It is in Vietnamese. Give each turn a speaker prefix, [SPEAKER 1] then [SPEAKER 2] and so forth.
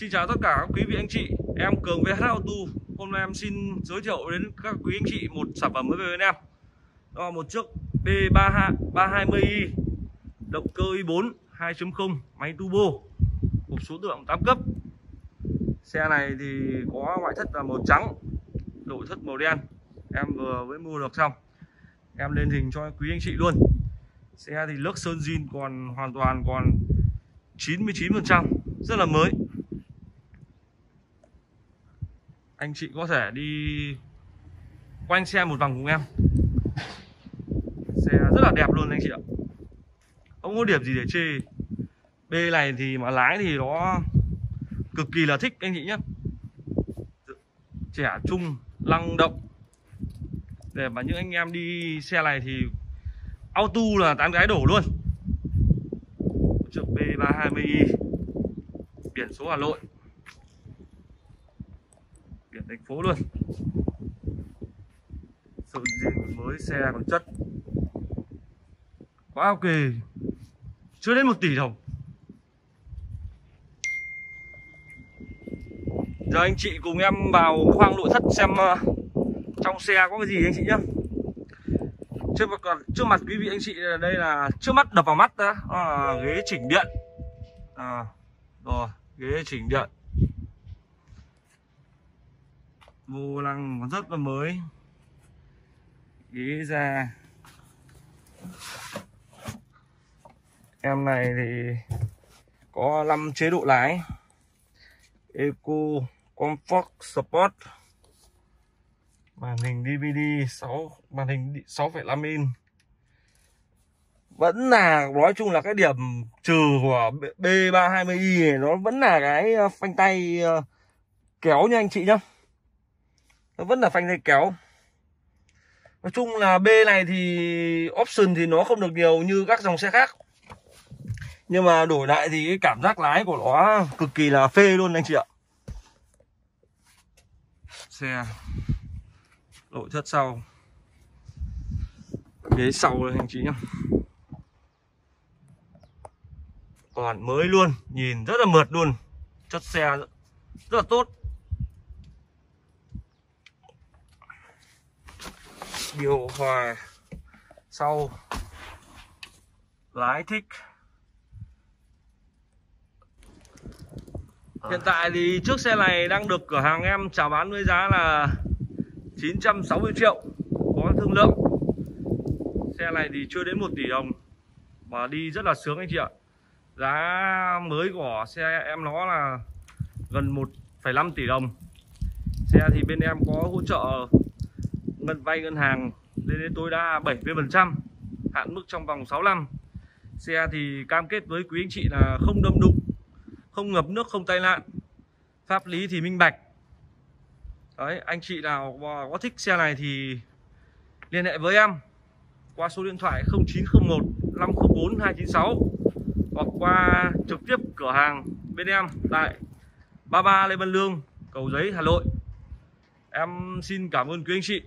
[SPEAKER 1] Xin chào tất cả các quý vị anh chị, Em Cường VH Auto Hôm nay em xin giới thiệu đến các quý anh chị một sản phẩm mới về bên em Đó là một chiếc B320i Động cơ i4 2.0 Máy turbo, Hộp số lượng 8 cấp. Xe này thì có ngoại thất là màu trắng, Nội thất màu đen. Em vừa mới mua được xong. Em lên hình cho quý anh chị luôn. Xe thì lớp sơn zin còn hoàn toàn còn 99% Rất là mới. Anh chị có thể đi quanh xe một vòng cùng em. Xe rất là đẹp luôn anh chị ạ. Không có điểm gì để chê. B này thì mà lái thì nó cực kỳ là thích anh chị nhé. Trẻ trung năng động. Để mà những anh em đi xe này thì auto là tán gái đổ luôn. Chiếc B320i biển số Hà Nội biển thành phố luôn. Sự zin mới xe còn chất. Quá ok. Chưa đến một tỷ đồng. Giờ anh chị cùng em vào khoang nội thất xem ờ, trong xe có cái gì anh chị nhé trước mặt trước mặt quý vị anh chị ờ, đây là trước mắt đập vào mắt đó, đó là ghế chỉnh điện. À, rồi ghế chỉnh điện vô lăng còn rất là mới. Ghế da em này thì có 5 chế độ lái. Eco Comfort Sport. Màn hình DVD 6 màn hình 6,5 inch. Vẫn là nói chung là cái điểm trừ của B320i này nó vẫn là cái ờ, phanh tay ờ, kéo nha anh chị nhá nó vẫn là phanh tay kéo. Nói chung là B này thì option thì nó không được nhiều như các dòng xe khác. Nhưng mà đổi lại thì cái cảm giác lái của nó cực kỳ là phê luôn anh chị ạ. Xe nội thất sau. Ghế sau đây anh chị nhá. Còn mới luôn, nhìn rất là mượt luôn. Chất xe rất là tốt. Điều hòa sau. Lái thích? Hiện tại thì chiếc xe này đang được cửa hàng em chào bán với giá là 960 triệu Có thương lượng. Xe này thì chưa đến 1 tỷ đồng Mà đi rất là sướng anh chị ạ. Giá mới của xe em nó là gần 1,5 tỷ đồng. Xe thì bên em có hỗ trợ ngân vay ngân hàng lên đến tối đa 70% hạn mức trong vòng 6 năm. Xe thì cam kết với quý anh chị là không đâm đụng, không ngập nước, không tai nạn. Pháp lý thì minh bạch. Đấy, anh chị nào có thích xe này thì liên hệ với em qua số điện thoại 0901 504 296 hoặc qua trực tiếp cửa hàng bên em tại 33 Lê Văn Lương, cầu giấy, Hà Nội. Em xin cảm ơn quý anh chị.